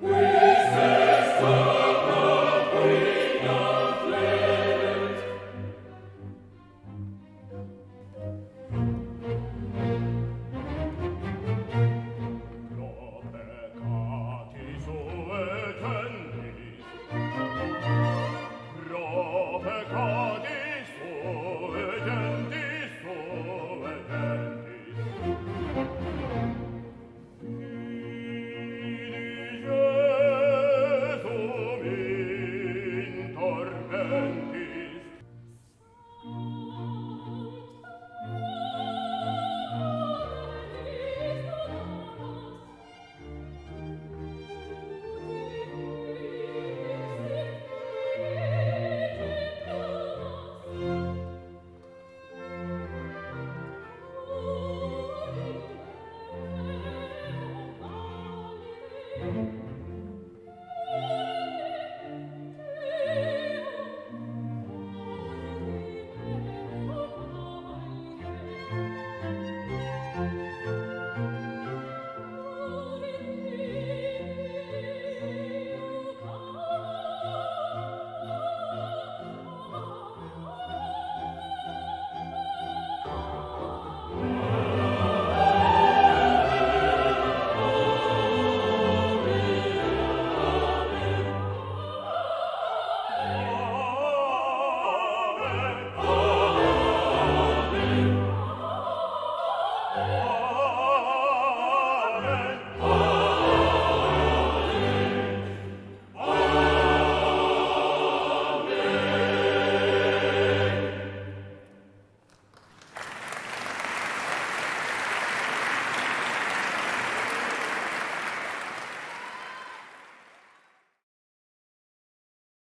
We Oh.